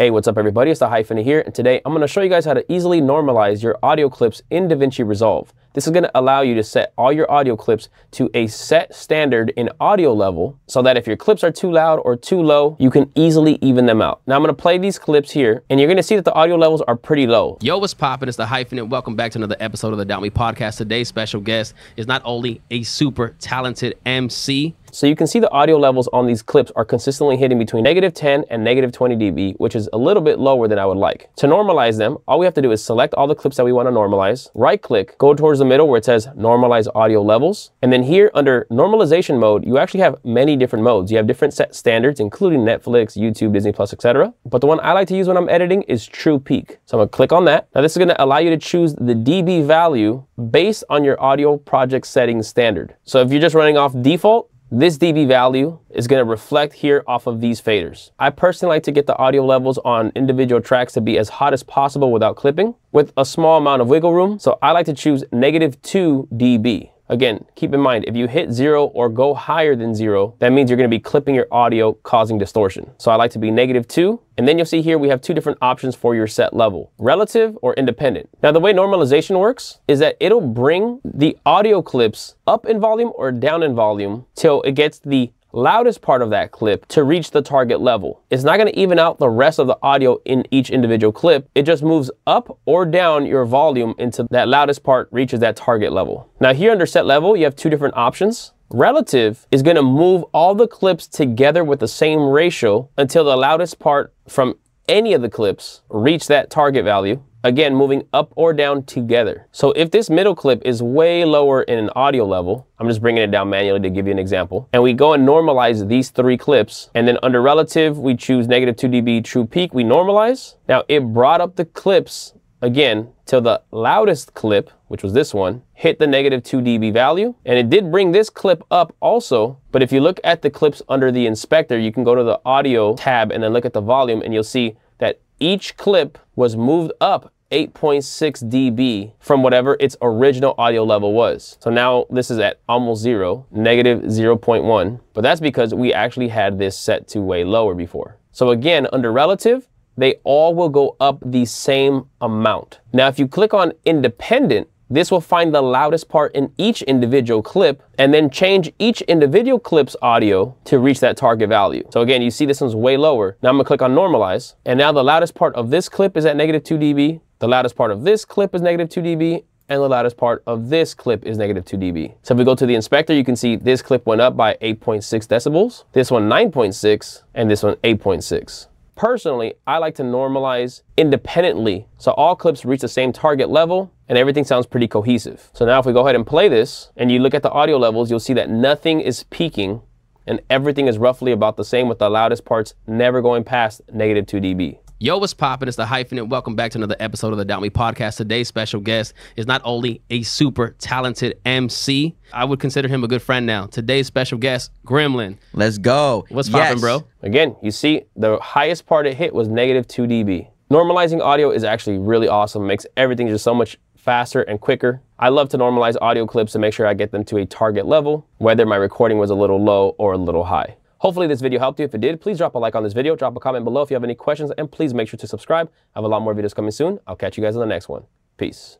Hey, what's up everybody? It's the Hyphen here, and today I'm going to show you guys how to easily normalize your audio clips in DaVinci Resolve. This is going to allow you to set all your audio clips to a set standard in audio level so that if your clips are too loud or too low, you can easily even them out. Now I'm going to play these clips here and you're going to see that the audio levels are pretty low. Yo, what's poppin'? It's the Hyphen and welcome back to another episode of the Doubt Me Podcast. Today's special guest is not only a super talented MC, so you can see the audio levels on these clips are consistently hitting between negative 10 and negative 20 dB, which is a little bit lower than I would like. To normalize them, all we have to do is select all the clips that we want to normalize, right click, go towards the middle where it says normalize audio levels. And then here under normalization mode, you actually have many different modes. You have different set standards, including Netflix, YouTube, Disney Plus, etc. But the one I like to use when I'm editing is True Peak. So I'm gonna click on that. Now this is gonna allow you to choose the dB value based on your audio project settings standard. So if you're just running off default, this dB value is going to reflect here off of these faders. I personally like to get the audio levels on individual tracks to be as hot as possible without clipping with a small amount of wiggle room. So I like to choose negative 2 dB. Again, keep in mind, if you hit zero or go higher than zero, that means you're gonna be clipping your audio, causing distortion. So I like to be negative two, and then you'll see here we have two different options for your set level, relative or independent. Now the way normalization works is that it'll bring the audio clips up in volume or down in volume till it gets the loudest part of that clip to reach the target level. It's not going to even out the rest of the audio in each individual clip. It just moves up or down your volume until that loudest part reaches that target level. Now here under set level, you have two different options. Relative is going to move all the clips together with the same ratio until the loudest part from any of the clips reach that target value again, moving up or down together. So if this middle clip is way lower in an audio level, I'm just bringing it down manually to give you an example, and we go and normalize these three clips, and then under relative, we choose negative 2 dB true peak, we normalize. Now it brought up the clips again till the loudest clip, which was this one, hit the negative 2 dB value. And it did bring this clip up also, but if you look at the clips under the inspector, you can go to the audio tab and then look at the volume and you'll see that each clip was moved up 8.6 dB from whatever its original audio level was. So now this is at almost zero, negative 0.1, but that's because we actually had this set to way lower before. So again, under relative, they all will go up the same amount. Now, if you click on independent, this will find the loudest part in each individual clip and then change each individual clip's audio to reach that target value. So again, you see this one's way lower. Now I'm gonna click on normalize. And now the loudest part of this clip is at negative 2 dB. The loudest part of this clip is negative 2 dB and the loudest part of this clip is negative 2 dB. So if we go to the inspector, you can see this clip went up by 8.6 decibels, this one 9.6, and this one 8.6. Personally, I like to normalize independently so all clips reach the same target level and everything sounds pretty cohesive. So now if we go ahead and play this and you look at the audio levels, you'll see that nothing is peaking and everything is roughly about the same with the loudest parts never going past negative 2 dB. Yo, what's poppin'? It's the Hyphen and welcome back to another episode of the Doubt Me Podcast. Today's special guest is not only a super talented MC, I would consider him a good friend now. Today's special guest, Gremlin. Let's go. What's yes. poppin', bro? Again, you see the highest part it hit was negative 2 dB. Normalizing audio is actually really awesome. It makes everything just so much faster and quicker. I love to normalize audio clips to make sure I get them to a target level, whether my recording was a little low or a little high. Hopefully this video helped you. If it did, please drop a like on this video, drop a comment below if you have any questions, and please make sure to subscribe. I have a lot more videos coming soon. I'll catch you guys in the next one. Peace.